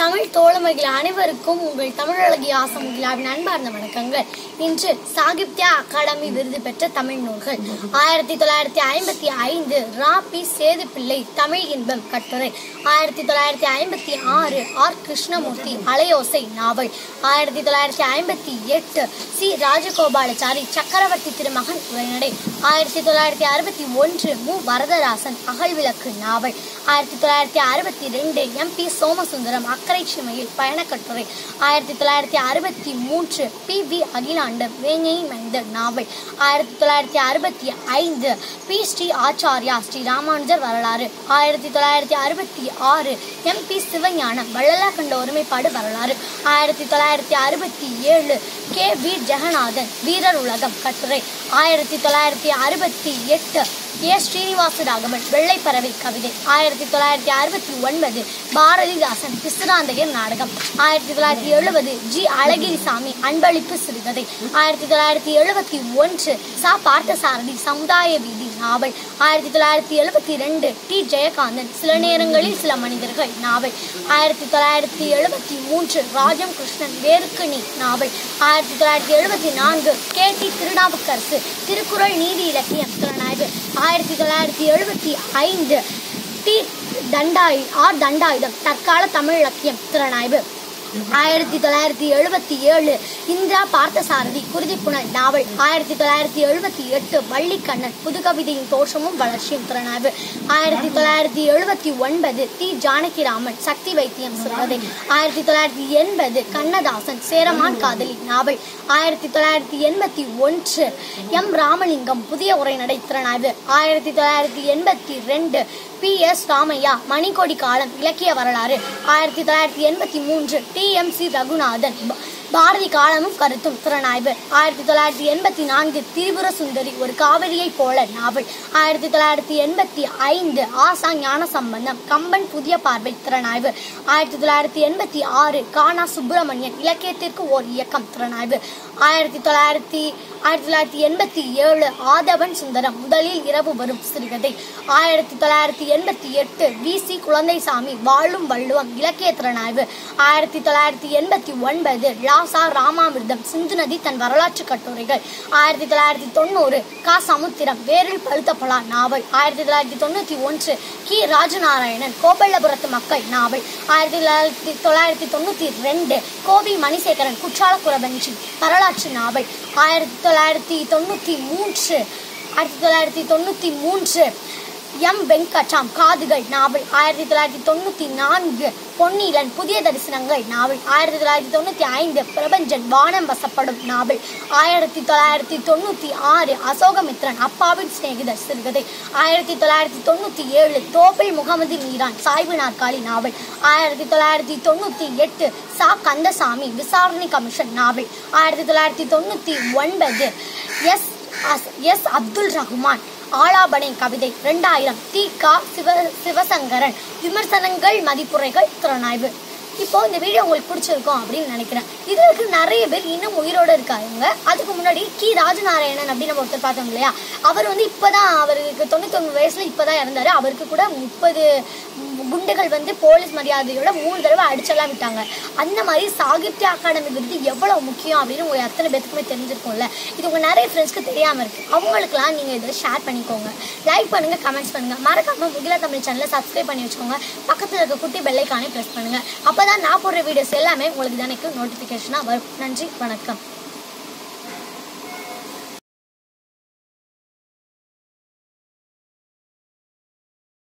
தமிழ் தோழமைகள் அனைவருக்கும் உங்கள் தமிழழகி ஆசமுகிலாவின் அன்பார்ந்த வணக்கங்கள். இன்று சாகித்ய அகாடமி விருது பெற்ற தமிழ் நூல்கள். ஆயிரத்தி தொள்ளாயிரத்தி ஐம்பத்தி ஐந்து ரா பி சேதுப்பிள்ளை தமிழ் இன்பம் கட்டுரை. ஆயிரத்தி தொள்ளாயிரத்தி ஐம்பத்தி ஆறு ஆர் கிருஷ்ணமூர்த்தி அலையோசை நாவல். ஆயிரத்தி தொள்ளாயிரத்தி ஐம்பத்தி எட்டு சி ராஜகோபாலாச்சாரி சக்கரவர்த்தி திருமகன் உரைநடை. ஆயிரத்தி தொள்ளாயிரத்தி அறுபத்தி ஒன்று மு வரதராசன் அகழ்விளக்கு நாவல். ஆயிரத்தி தொள்ளாயிரத்தி அறுபத்தி ரெண்டு எம் பி சோமசுந்தரம் அக்கறை சிமையில் பயணக்கட்டுரை. ஆயிரத்தி தொள்ளாயிரத்தி அறுபத்தி மூன்று பி வி அகிலாண்டம் வேங்கை மைந்த நாவல். ஆயிரத்தி தொள்ளாயிரத்தி அறுபத்தி ஐந்து பி ஸ்ரீ ஆச்சாரியா ஸ்ரீ ராமானுஜர் வரலாறு. ஆயிரத்தி தொள்ளாயிரத்தி அறுபத்தி ஆறு எம் பி சிவஞானம் வள்ளலா கண்ட ஒருமைப்பாடு வரலாறு. ஆயிரத்தி தொள்ளாயிரத்தி அறுபத்தி ஏழு கே வி ஜெகநாதன் வீரர் உலகம் கட்டுரை. ஆயிரத்தி தொள்ளாயிரத்தி அறுபத்தி எட்டு ஏ ஸ்ரீனிவாச ராகவன் வெள்ளைப்பறவை கவிதை ஆயிரத்தி தொள்ளாயிரத்தி அறுபத்தி ஒன்பது பாரதிதாசன் பிசுராந்தையர் நாடகம் ஆயிரத்தி தொள்ளாயிரத்தி எழுபது ஜி. அழகிரிசாமி அன்பளிப்பு சிறுகதை ஆயிரத்தி தொள்ளாயிரத்தி எழுபத்தி ஒன்று சா. பார்த்தசாரதி சமுதாய வீதி நாவல் ஆயிரத்தி தொள்ளாயிரத்தி எழுபத்தி ரெண்டு டி. ஜெயகாந்தன் சில நேரங்களில் சில மனிதர்கள் நாவல் ஆயிரத்தி தொள்ளாயிரத்தி எழுபத்தி மூன்று ராஜம் கிருஷ்ணன் வேருக்கு நீ நாவல் ஆயிரத்தி தொள்ளாயிரத்தி எழுபத்தி நான்கு கே. டி. திருநாவுக்கரசு திருக்குறள் நீதி இலக்கியம் திறனாய் ஆயிரத்தி தொள்ளாயிரத்தி எழுபத்தி ஐந்து டி தண்டாயு ஆர் தண்டாயுதம் தற்கால தமிழ் இலக்கியம் திறனாய்வு. ஆயிரத்தி தொள்ளாயிரத்தி எழுபத்தி ஏழு இந்திரா பார்த்தசாரதி குருதிப்புணல் நாவல். ஆயிரத்தி தொள்ளாயிரத்தி எழுபத்தி எட்டு வள்ளிக்கண்ணன் புதுகவிதையின் தோஷமும் வளர்ச்சியும் திறனாய்வு ஆயிரத்தி தொள்ளாயிரத்தி எழுபத்தி ஒன்பது தி ஜானகிராமன் சக்தி வைத்தியம் சிறுகதை. ஆயிரத்தி தொள்ளாயிரத்தி எண்பது கண்ணதாசன் சேரமான் காதலி நாவல். ஆயிரத்தி தொள்ளாயிரத்தி எண்பத்தி ஒன்று எம் ராமலிங்கம் புதிய உரைநடை திறனாய்வு. ஆயிரத்தி தொள்ளாயிரத்தி எண்பத்தி ரெண்டு பி எஸ் ராமையா மணிக்கொடி காலம் இலக்கிய வரலாறு. ஆயிரத்தி தொள்ளாயிரத்தி எண்பத்தி மூன்று டி எம் சி ரகுநாதன் ப- பாரதி காலமும் கருத்தும். திறனாய்வு ஆயிரத்தி தொள்ளாயிரத்தி எண்பத்தி நான்கு திரிபுர சுந்தரி ஒரு காவிரியைப் போல நாவல். ஆயிரத்தி தொள்ளாயிரத்தி எண்பத்தி ஐந்து ஆசா ஞான சம்பந்தம். கம்பன் புதிய பார்வை திறனாய்வு ஆயிரத்தி தொள்ளாயிரத்தி எண்பத்தி ஆறு கானா சுப்பிரமணியன் இலக்கியத்திற்கு ஓர் இயக்கம் திறனாய்வு ஆயிரத்தி தொள்ளாயிரத்தி ஆயிரத்தி தொள்ளாயிரத்தி எண்பத்தி ஏழு ஆதவன் சுந்தரம் முதலில் இரவு வரும் சிறுகதை. ஆயிரத்தி தொள்ளாயிரத்தி எண்பத்தி எட்டு வி சி குழந்தைசாமி வாழும் வள்ளுவம் இலக்கிய திறனாய்வு ஆயிரத்தி தொள்ளாயிரத்தி எண்பத்தி ஒன்பது லா சா ராமாமிர்தம் சிந்து நதி தன் வரலாற்று கட்டுரைகள். ஆயிரத்தி தொள்ளாயிரத்தி தொண்ணூறு கா சமுத்திரம் வேரில் பழுத்த பலா நாவல். ஆயிரத்தி தொள்ளாயிரத்தி தொண்ணூற்றி ஒன்று கி. ராஜநாராயணன் கோபல்லபுரத்து மக்கள் நாவல். ஆயிரத்தி தொள்ளாயிரத்தி தொள்ளாயிரத்தி தொண்ணூற்றி ரெண்டு கோவி மணிசேகரன் குற்றாலக்குற பெஞ்சி வரலாற்று நாவல். ஆயிரத்தி தொள்ளாயிரத்தி தொண்ணூற்றி மூன்று ஆயிரத்தி தொள்ளாயிரத்தி தொண்ணூற்றி மூன்று எம். வெங்கடாம் காதுகள் நாவல் ஆயிரத்தி தொள்ளாயிரத்தி தொண்ணூற்றி நான்கு. பொன்னிலன் புதிய தரிசனங்கள் நாவல் ஆயிரத்தி தொள்ளாயிரத்தி தொண்ணூற்றி ஐந்து. பிரபஞ்சன் வானம் வசப்படும் நாவல் ஆயிரத்தி தொள்ளாயிரத்தி தொண்ணூற்றி ஆறு. அசோகமித்ரன் அப்பாவின் சிநேகிதர் சிறுகதை ஆயிரத்தி தொள்ளாயிரத்தி தொண்ணூற்றி ஏழு. தோப்பில் முகமது மீரான் சாய்வு நாற்காலி நாவல் ஆயிரத்தி தொள்ளாயிரத்தி தொண்ணூற்றி எட்டு. சா. கந்தசாமி விசாரணை கமிஷன் நாவல் ஆயிரத்தி தொள்ளாயிரத்தி தொண்ணூற்றி ஒன்பது. எஸ். அஸ்- எஸ் அப்துல் ரஹ்மான் ஆலாபனை கவிதை ரெண்டாயிரம் தி. கா. சிவ சிவசங்கரன் விமர்சனங்கள் மதிப்புரைகள் திறனாய்வு இப்போ இந்த வீடியோ உங்களுக்கு பிடிச்சிருக்கும் அப்படின்னு நினைக்கிறேன். இதுல நிறைய பேர் இன்னும் உயிரோடு இருக்காங்க. அதுக்கு முன்னாடி கி. ராஜநாராயணன் அப்படின்னு நம்ம ஒருத்தர் பார்த்தோம் இல்லையா? அவர் வந்து இப்பதான் அவருக்கு தொண்ணூத்தொன்பது வயசுல இப்பதான் இறந்தாரு. அவருக்கு கூட முப்பது குண்டுகள் வந்து போலீஸ் மரியாதையோட மூணு தடவை அடிச்செல்லாம் விட்டாங்க அந்த மாதிரி சாகித்ய அகாடமி விருது எவ்வளவு முக்கியம் அப்படின்னு உங்க அத்தனை பேத்துக்குமே தெரிஞ்சிருக்கும்ல. இது உங்க நிறைய ஃப்ரெண்ட்ஸ்க்கு தெரியாம இருக்கு. அவங்களுக்குலாம் நீங்க இதை ஷேர் பண்ணிக்கோங்க. லைக் பண்ணுங்க கமெண்ட்ஸ் பண்ணுங்க. மறக்காம முகிலா தமிழ் சேனலை சப்ஸ்கிரைப் பண்ணி வச்சுக்கோங்க. பக்கத்துல இருக்க குட்டி பெல்லைக்கானே ப்ரெஸ் பண்ணுங்க. அப்பதான் நான் போடுற வீடியோஸ் எல்லாமே உங்களுக்கு தினைக்கும் நோட்டிஃபிகேஷனாக வரும். நன்றி வணக்கம்.